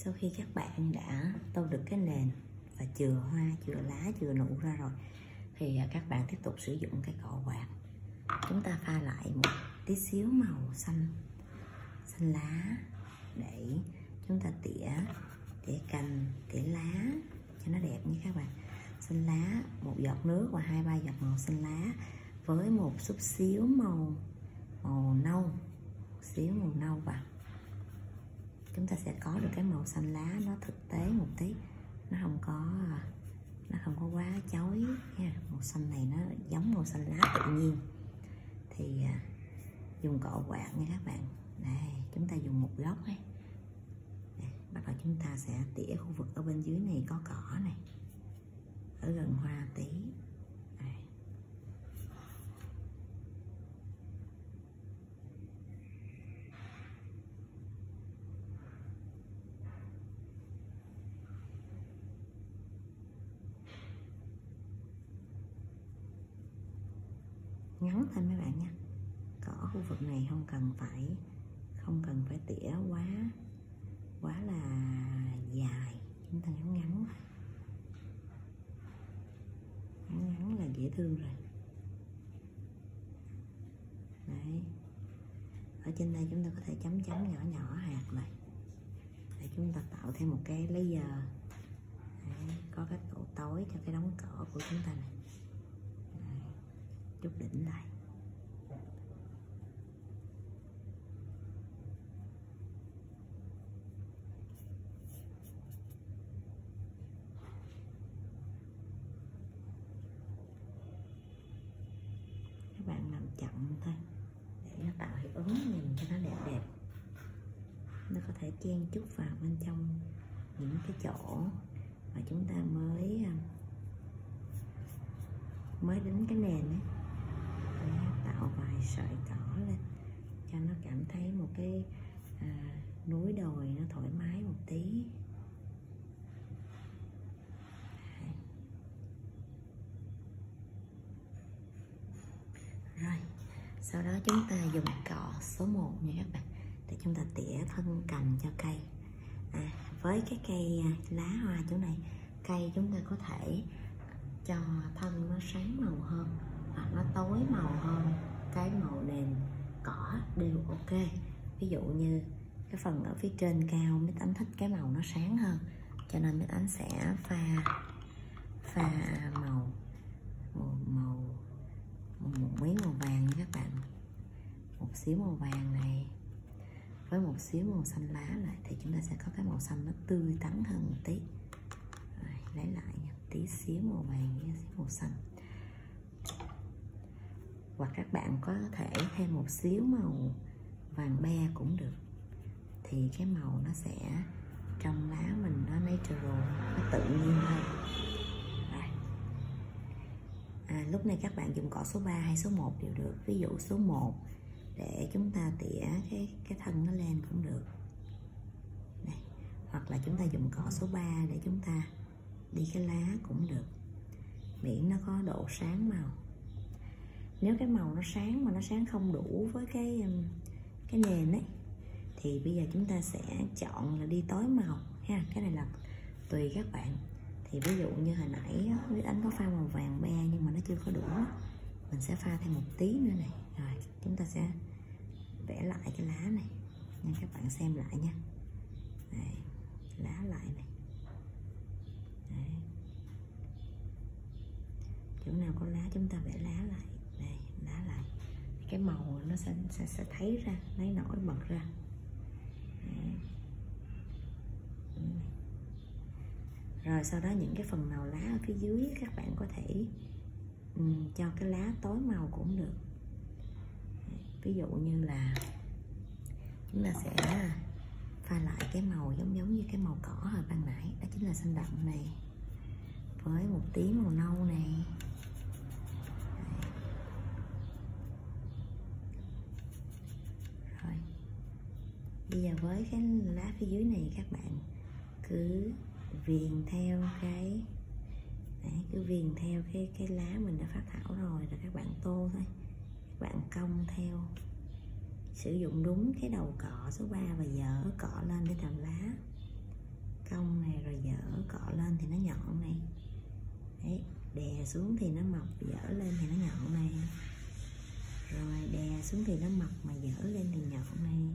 sau khi các bạn đã tô được cái nền và chừa hoa, chừa lá, chừa nụ ra rồi, thì à, các bạn tiếp tục sử dụng cái cọ quạt. Chúng ta pha lại một tí xíu màu xanh xanh lá để chúng ta tỉa tỉa cành, tỉa lá cho nó đẹp nha các bạn. Xanh lá, một giọt nước và hai, ba giọt màu xanh lá với một chút xíu màu màu nâu, xíu màu nâu vào chúng ta sẽ có được cái màu xanh lá nó thực tế một tí. Nó không có à, nó không có quá chói nha. Màu xanh này nó giống màu xanh lá tự nhiên. Thì à, dùng cọ quạt nha các bạn. Đây chúng ta dùng một góc ấy. Đây, bắt đầu chúng ta sẽ tỉa khu vực ở bên dưới này có cỏ này. Ở gần hoa tí đây ngắn thôi mấy bạn nha. Cỏ khu vực này không cần phải không cần phải tỉa quá quá là dài. Chúng ta ngắn ngắn ngắn ngắn là dễ thương rồi. Đấy. Ở trên đây chúng ta có thể chấm chấm nhỏ nhỏ hạt này để chúng ta tạo thêm một cái layer. Đấy, có cái độ tối cho cái đống cỏ của chúng ta này chút đỉnh lại các bạn làm chậm thôi, để nó tạo hiệu ứng nhìn cho nó đẹp đẹp. Nó có thể chen chút vào bên trong những cái chỗ mà chúng ta mới à, mới đính cái nền ấy sợi cỏ lên cho nó cảm thấy một cái à, núi đồi nó thoải mái một tí. Rồi sau đó chúng ta dùng cọ số 1 nha các bạn để chúng ta tỉa thân cành cho cây. À, với cái cây à, lá hoa chỗ này cây chúng ta có thể cho thân nó sáng màu hơn hoặc nó tối màu hơn cái màu nền cỏ đều ok. Ví dụ như cái phần ở phía trên cao mít ánh thích cái màu nó sáng hơn cho nên mít ánh sẽ pha pha màu màu, màu một miếng màu vàng nha các bạn. Một xíu màu vàng này với một xíu màu xanh lá lại thì chúng ta sẽ có cái màu xanh nó tươi tắn hơn một tí. Rồi, lấy lại một tí xíu màu vàng với xíu màu xanh hoặc các bạn có thể thêm một xíu màu vàng be cũng được. Thì cái màu nó sẽ trong lá mình nó natural nó tự nhiên hơn. À, lúc này các bạn dùng cỏ số 3 hay số 1 đều được. Ví dụ số 1 để chúng ta tỉa cái cái thân nó lên cũng được. Này. hoặc là chúng ta dùng cỏ số 3 để chúng ta đi cái lá cũng được. Miễn nó có độ sáng màu nếu cái màu nó sáng mà nó sáng không đủ với cái um, cái nền ấy thì bây giờ chúng ta sẽ chọn là đi tối màu ha. Cái này là tùy các bạn. Thì ví dụ như hồi nãy với ánh có pha màu vàng be nhưng mà nó chưa có đủ mình sẽ pha thêm một tí nữa này. Rồi chúng ta sẽ vẽ lại cái lá này. Nha các bạn xem lại nha. Đây, lá lại này. Đấy. chỗ nào có lá chúng ta vẽ lá lại cái màu nó sẽ sẽ, sẽ thấy ra lấy nổi bật ra. Đấy. rồi sau đó những cái phần màu lá ở phía dưới các bạn có thể um, cho cái lá tối màu cũng được. Ví dụ như là chúng ta sẽ pha lại cái màu giống giống như cái màu cỏ hồi ban nãy đó chính là xanh đậm này với một tí màu nâu này rồi bây giờ với cái lá phía dưới này các bạn cứ viền theo cái Đấy, cứ viền theo cái cái lá mình đã phát thảo rồi rồi các bạn tô thôi. Các bạn cong theo. Sử dụng đúng cái đầu cọ số 3 và dở cọ lên để làm lá. Cong này rồi dở cỏ lên thì nó nhọn này. Đấy đè xuống thì nó mọc dở lên thì nó nhọn này. Rồi đè xuống thì nó mọc mà dở lên thì nhọn này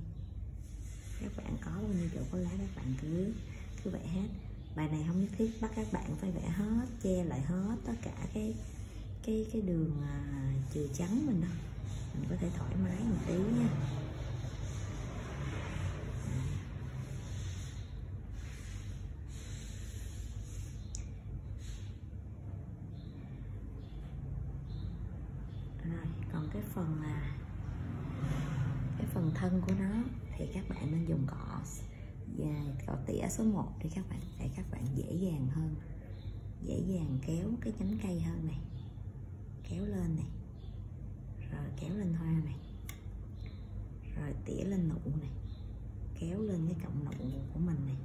bao nhiêu chỗ có lá các bạn cứ cứ vẽ hết. Bài này không nhất thiết bắt các bạn phải vẽ hết che lại hết tất cả cái cái cái đường à, chừa trắng mình đâu. Mình có thể thoải mái một tí nha. Rồi còn cái phần là cái phần thân của nó thì các bạn nên dùng cọ cọ tỉa số 1 để các bạn, để các bạn dễ dàng hơn. Dễ dàng kéo cái nhánh cây hơn này. Kéo lên này. Rồi kéo lên hoa này. Rồi tỉa lên nụ này. Kéo lên cái cọng nụ của mình này.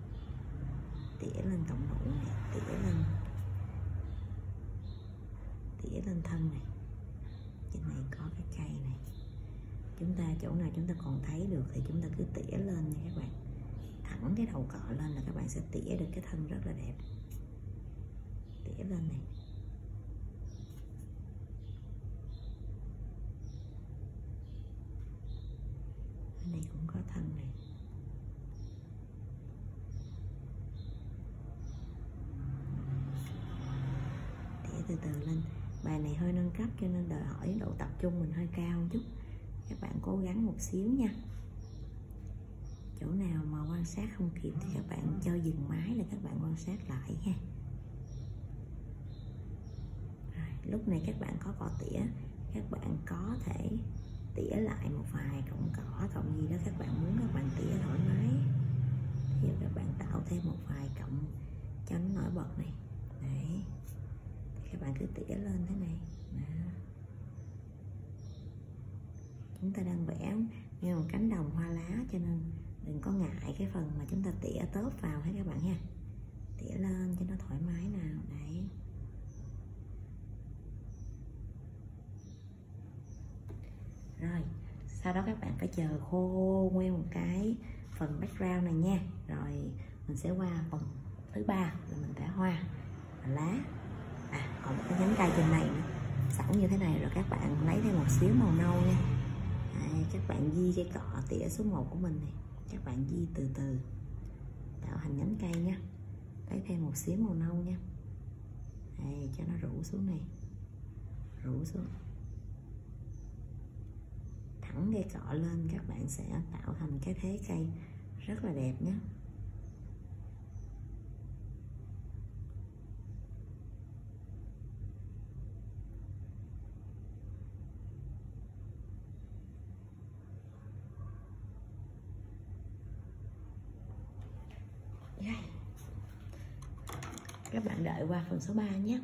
Tỉa lên cọng nụ này. Tỉa lên tỉa lên thân này. Trên này có cái cây này chúng ta chỗ nào chúng ta còn thấy được thì chúng ta cứ tỉa lên nha các bạn. Thẳng cái đầu cọ lên là các bạn sẽ tỉa được cái thân rất là đẹp. Tỉa lên này. Ở đây cũng có thân này. Tỉa từ từ lên. Bài này hơi nâng cấp cho nên đòi hỏi độ tập trung mình hơi cao một chút các bạn cố gắng một xíu nha. Chỗ nào mà quan sát không kịp thì các bạn cho dừng máy là các bạn quan sát lại ha. Rồi, lúc này các bạn có cỏ tỉa. Các bạn có thể tỉa lại một vài cọng cỏ cọng gì đó các bạn muốn các bạn tỉa thoải mái. Thì các bạn tạo thêm một vài cọng cho nó nổi bật này. Đấy. Thì các bạn cứ tỉa lên thế này. Đó chúng ta đang vẽ ngay một cánh đồng hoa lá, cho nên đừng có ngại cái phần mà chúng ta tỉa tớp vào hết các bạn ha tỉa lên cho nó thoải mái nào, đấy. Rồi, sau đó các bạn phải chờ khô nguyên một cái phần background này nha. Rồi, mình sẽ qua phần thứ ba là mình vẽ hoa và lá. À còn một cái nhánh cây trên này nữa. Sẵn như thế này rồi các bạn lấy thêm một xíu màu nâu nha. Đấy, các bạn di cái cọ tỉa số 1 của mình này. Các bạn di từ từ. Tạo thành nhánh cây nha. Lấy thêm một xíu màu nâu nha. Đây, cho nó rủ xuống này. Rủ xuống. Thẳng cây cọ lên các bạn sẽ tạo thành cái thế cây rất là đẹp nhé. Các bạn đợi qua phần số 3 nhé.